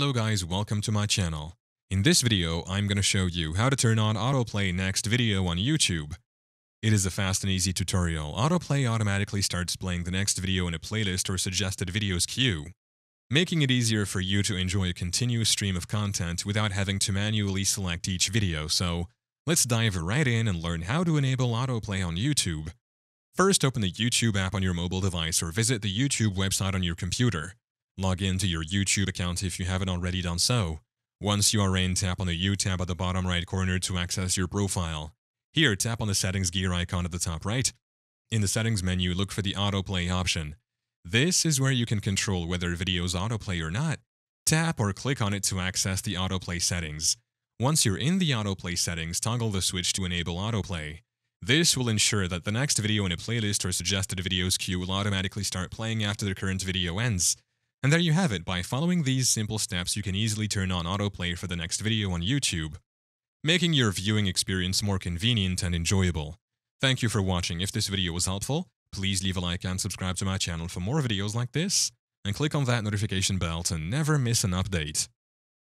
Hello guys, welcome to my channel. In this video, I'm going to show you how to turn on autoplay next video on YouTube. It is a fast and easy tutorial. Autoplay automatically starts playing the next video in a playlist or suggested videos queue, making it easier for you to enjoy a continuous stream of content without having to manually select each video. So, let's dive right in and learn how to enable autoplay on YouTube. First, open the YouTube app on your mobile device or visit the YouTube website on your computer. Log in to your YouTube account if you haven't already done so. Once you are in, tap on the You tab at the bottom right corner to access your profile. Here, tap on the settings gear icon at the top right. In the settings menu, look for the autoplay option. This is where you can control whether videos autoplay or not. Tap or click on it to access the autoplay settings. Once you're in the autoplay settings, toggle the switch to enable autoplay. This will ensure that the next video in a playlist or suggested videos queue will automatically start playing after the current video ends. And there you have it, by following these simple steps you can easily turn on autoplay for the next video on YouTube, making your viewing experience more convenient and enjoyable. Thank you for watching, if this video was helpful, please leave a like and subscribe to my channel for more videos like this, and click on that notification bell to never miss an update.